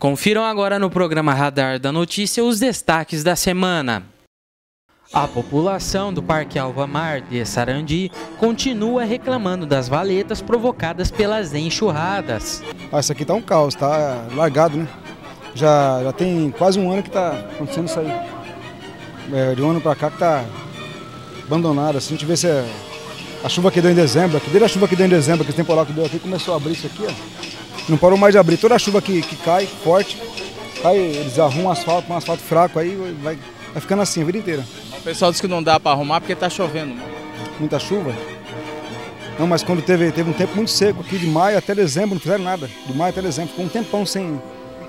Confiram agora no programa Radar da Notícia os destaques da semana. A população do Parque Alvamar de Sarandi continua reclamando das valetas provocadas pelas enxurradas. Ah, isso aqui tá um caos, tá largado, né? Já, já tem quase um ano que tá acontecendo isso aí. É, de um ano para cá que tá abandonado. Assim, a gente vê se é a chuva que deu em dezembro, desde a chuva que deu em dezembro, que temporal que deu aqui, começou a abrir isso aqui, ó. Não parou mais de abrir. Toda a chuva que, que cai, forte, cai, eles arrumam asfalto, um asfalto fraco aí, vai, vai ficando assim a vida inteira. O pessoal diz que não dá para arrumar porque tá chovendo. Muita chuva? Não, mas quando teve, teve um tempo muito seco aqui, de maio até dezembro, não fizeram nada. De maio até dezembro, ficou um tempão sem,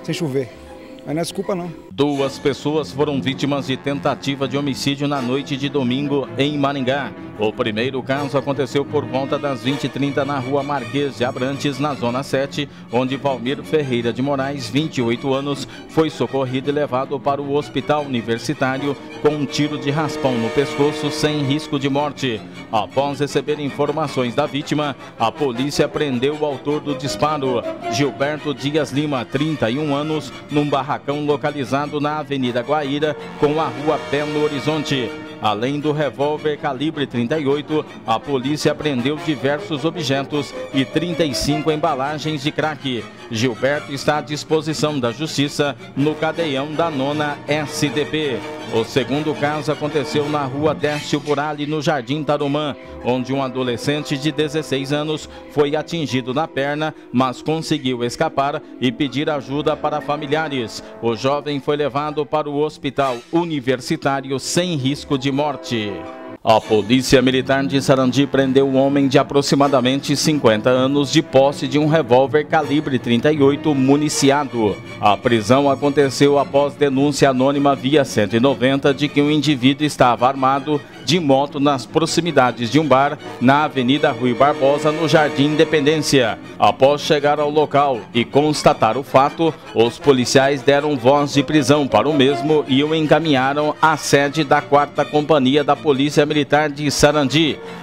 sem chover. Mas não é desculpa não. Duas pessoas foram vítimas de tentativa de homicídio na noite de domingo em Maringá. O primeiro caso aconteceu por volta das 20h30 na rua Marquês de Abrantes, na Zona 7, onde Valmir Ferreira de Moraes, 28 anos, foi socorrido e levado para o hospital universitário com um tiro de raspão no pescoço sem risco de morte. Após receber informações da vítima, a polícia prendeu o autor do disparo, Gilberto Dias Lima, 31 anos, num barracão localizado na Avenida Guaíra, com a rua Belo Horizonte. Além do revólver calibre 38, a polícia apreendeu diversos objetos e 35 embalagens de crack. Gilberto está à disposição da Justiça no cadeião da nona SDP. O segundo caso aconteceu na rua Décio Burali, no Jardim Tarumã, onde um adolescente de 16 anos foi atingido na perna, mas conseguiu escapar e pedir ajuda para familiares. O jovem foi levado para o hospital universitário sem risco de morte. A Polícia Militar de Sarandi prendeu um homem de aproximadamente 50 anos de posse de um revólver calibre 38 municiado. A prisão aconteceu após denúncia anônima via 190 de que um indivíduo estava armado de moto nas proximidades de um bar na Avenida Rui Barbosa, no Jardim Independência. Após chegar ao local e constatar o fato, os policiais deram voz de prisão para o mesmo e o encaminharam à sede da 4 Companhia da Polícia Militar de Sarandi.